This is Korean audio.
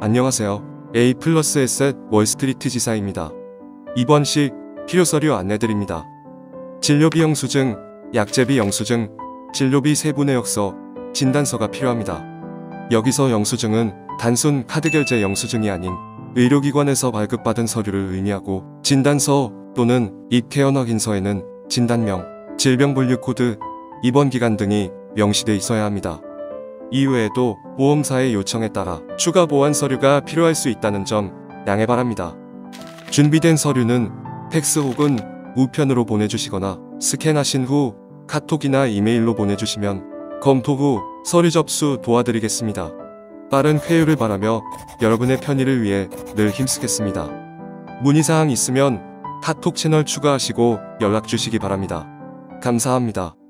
안녕하세요. A 플러스 에셋 월스트리트 지사입니다. 입원 시 필요 서류 안내드립니다. 진료비 영수증, 약제비 영수증, 진료비 세부 내역서, 진단서가 필요합니다. 여기서 영수증은 단순 카드 결제 영수증이 아닌 의료기관에서 발급받은 서류를 의미하고 진단서 또는 입퇴원 확인서에는 진단명, 질병분류 코드, 입원 기간 등이 명시돼 있어야 합니다. 이외에도 보험사의 요청에 따라 추가 보완 서류가 필요할 수 있다는 점 양해 바랍니다. 준비된 서류는 팩스 혹은 우편으로 보내주시거나 스캔하신 후 카톡이나 이메일로 보내주시면 검토 후 서류 접수 도와드리겠습니다. 빠른 회유를 바라며 여러분의 편의를 위해 늘 힘쓰겠습니다. 문의사항 있으면 카톡 채널 추가하시고 연락 주시기 바랍니다. 감사합니다.